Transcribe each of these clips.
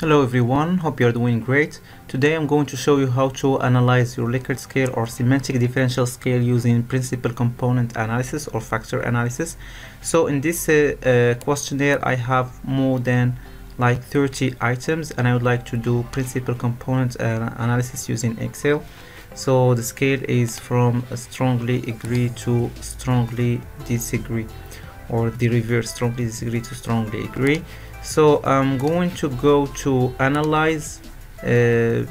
Hello everyone, hope you are doing great. Today I'm going to show you how to analyze your Likert scale or semantic differential scale using principal component analysis or factor analysis. So in this uh, uh, questionnaire I have more than like 30 items and I would like to do principal component uh, analysis using Excel. So the scale is from strongly agree to strongly disagree or the reverse strongly disagree to strongly agree so I'm going to go to analyze uh,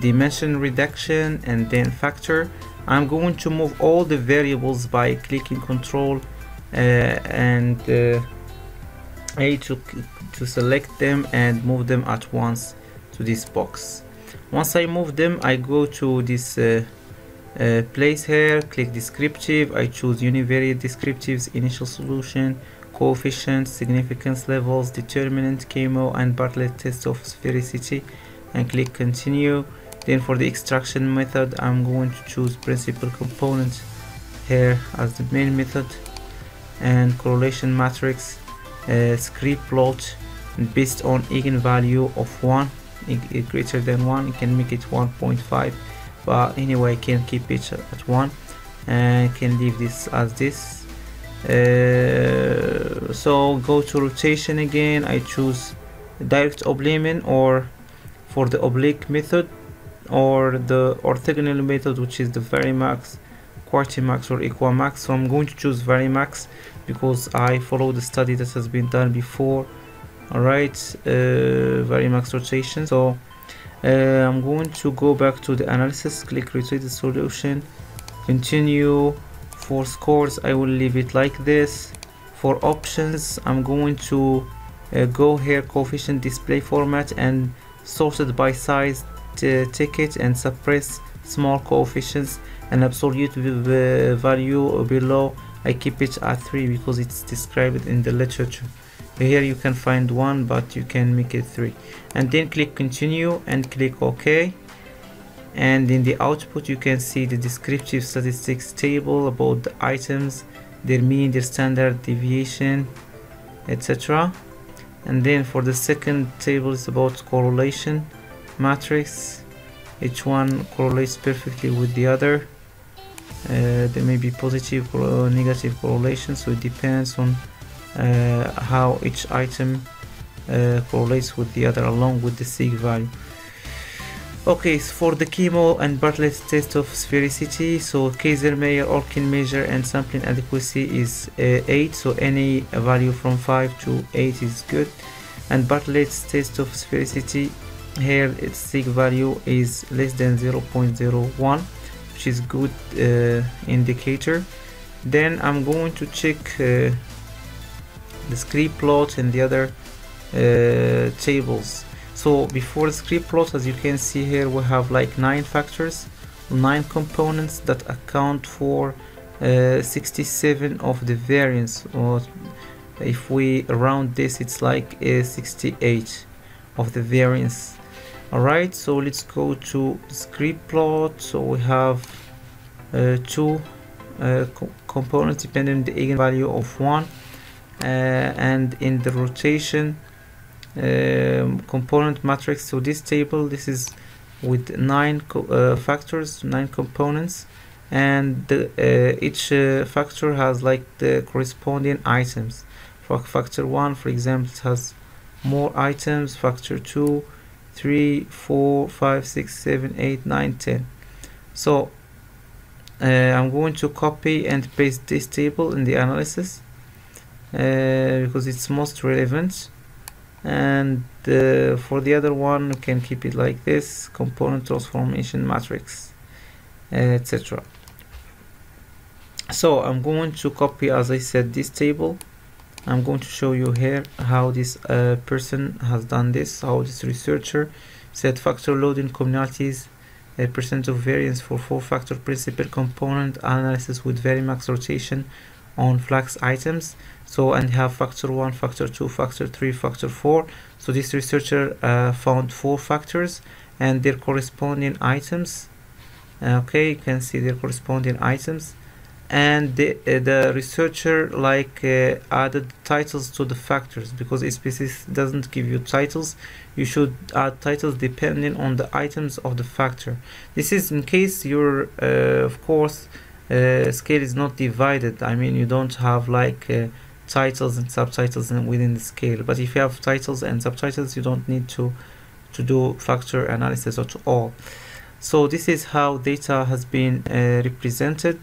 dimension reduction and then factor. I'm going to move all the variables by clicking control uh, and uh, A to, to select them and move them at once to this box. Once I move them I go to this uh, uh, place here click descriptive. I choose univariate descriptives initial solution coefficients, significance levels, determinant, KMO, and Bartlett test of sphericity and click continue. Then for the extraction method, I'm going to choose principal component here as the main method and correlation matrix uh, scree plot based on eigenvalue of 1 greater than 1 you can make it 1.5 but anyway I can keep it at 1 and can leave this as this uh, so go to rotation again. I choose direct oblimin or for the oblique method or the orthogonal method which is the very Varimax Quartimax or Equamax so I'm going to choose Varimax because I follow the study that has been done before. Alright uh, Varimax rotation. So uh, I'm going to go back to the analysis click rotate the solution continue for scores I will leave it like this. For options I'm going to uh, go here coefficient display format and sort it by size ticket and suppress small coefficients and absolute value below. I keep it at 3 because it's described in the literature. Here you can find one but you can make it 3 and then click continue and click OK and in the output you can see the descriptive statistics table about the items their mean their standard deviation etc and then for the second table is about correlation matrix. Each one correlates perfectly with the other. Uh, there may be positive or negative correlation so it depends on uh, how each item uh, correlates with the other along with the sig value Okay, so for the KMO and Bartlett test of sphericity, so Kaiser-Meyer, Olkin measure and sampling adequacy is uh, 8, so any value from 5 to 8 is good. And Bartlett's test of sphericity, here its sig value is less than 0.01, which is good uh, indicator. Then I'm going to check uh, the scree plot and the other uh, tables so before the scree plot as you can see here we have like nine factors nine components that account for uh, 67 of the variance. Or if we round this it's like a 68 of the variance. Alright so let's go to scree plot. So we have uh, two uh, co components depending on the eigenvalue of one uh, and in the rotation um, component matrix. So this table this is with nine uh, factors nine components. And the, uh, each uh, factor has like the corresponding items. For factor 1 for example it has more items. Factor 2 3 4 5 6 7 8 9 10 so uh, I'm going to copy and paste this table in the analysis uh, because it's most relevant and uh, for the other one you can keep it like this component transformation matrix etc so I'm going to copy as I said this table. I'm going to show you here how this uh, person has done this how this researcher said factor loading communalities a percent of variance for four factor principal component analysis with Varimax rotation on flax items. So and have factor 1 factor 2 factor 3 factor 4 so this researcher uh, found four factors and their corresponding items. Okay you can see their corresponding items. And the, uh, the researcher like uh, added titles to the factors. Because SPSS doesn't give you titles you should add titles depending on the items of the factor. This is in case your uh, of course uh, scale is not divided. I mean you don't have like uh, titles and subtitles within the scale. But if you have titles and subtitles you don't need to to do factor analysis at all. So this is how data has been uh, represented.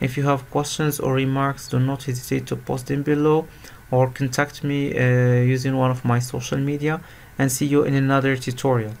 If you have questions or remarks, do not hesitate to post them below or contact me uh, using one of my social media. And see you in another tutorial.